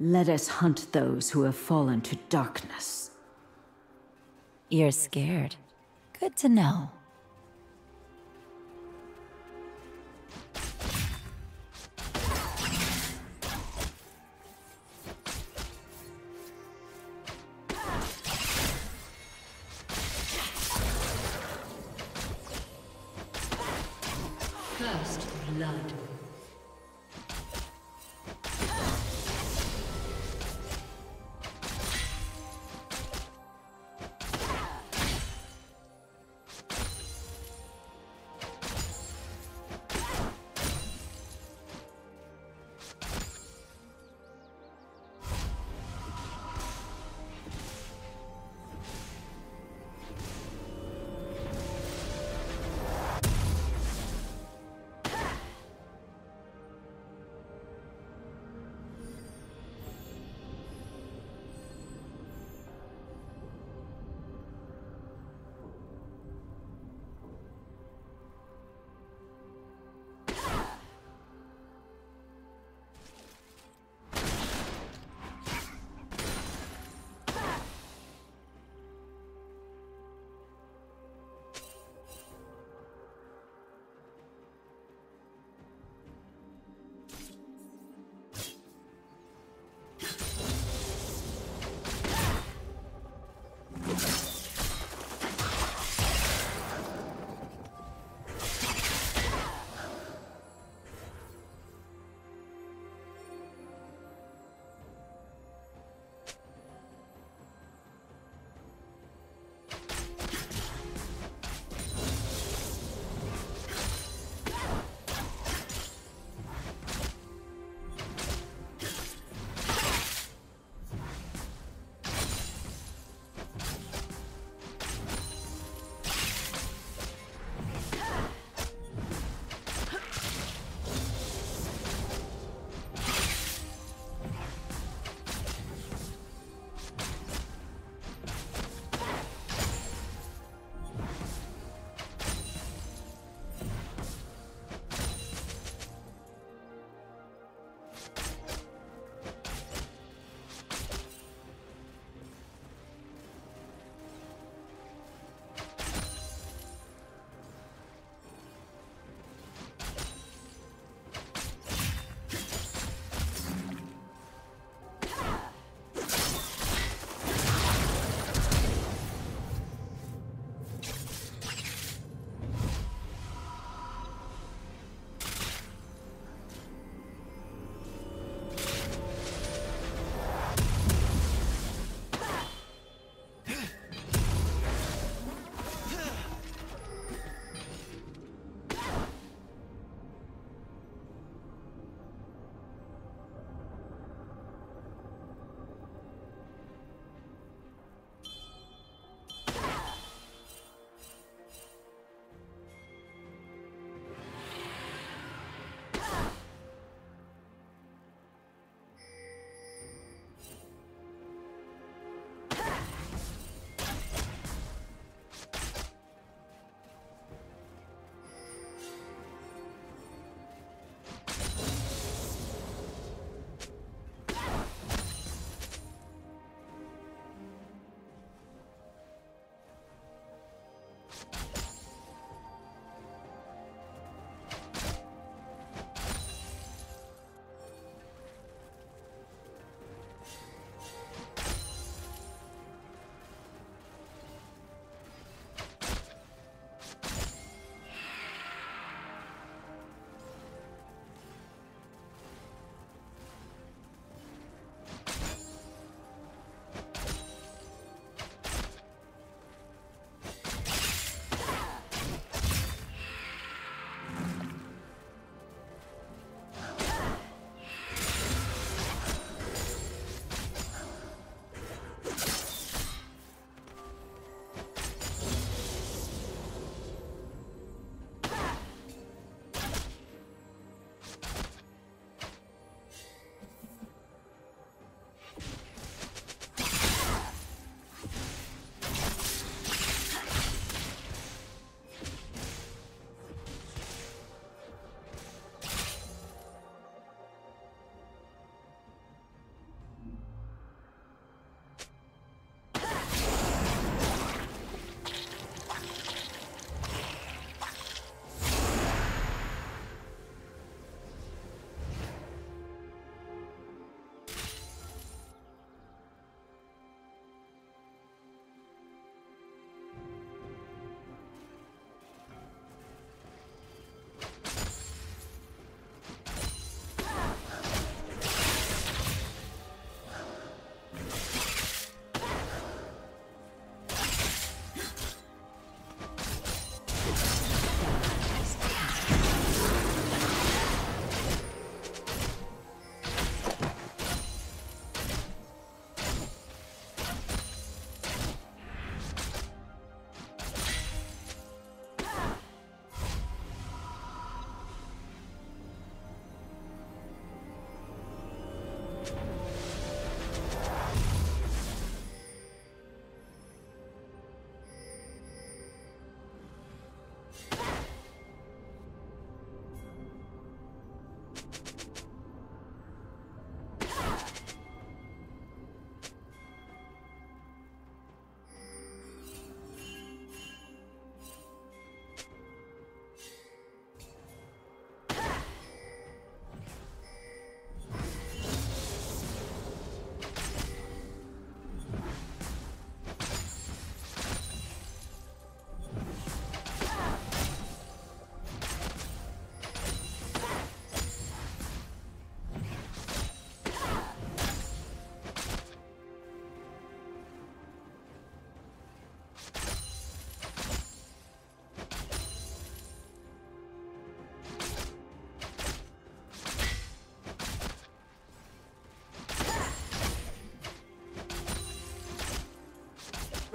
Let us hunt those who have fallen to darkness. You're scared. Good to know.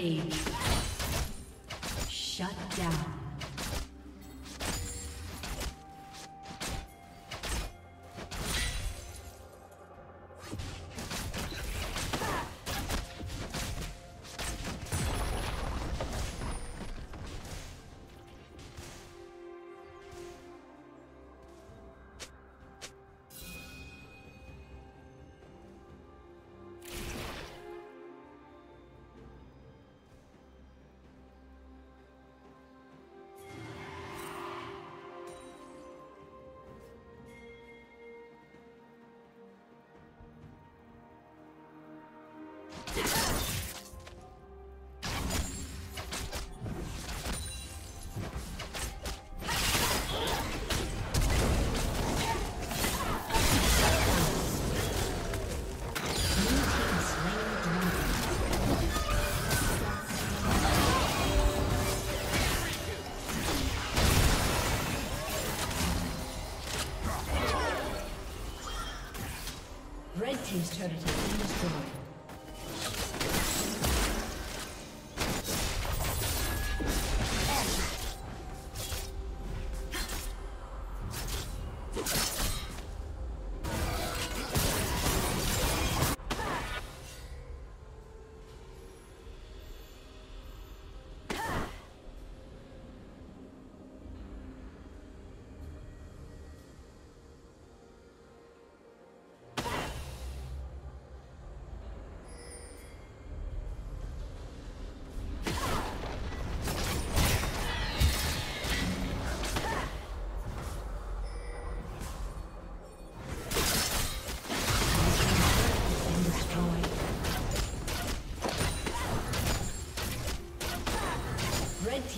Rampage. Yeah.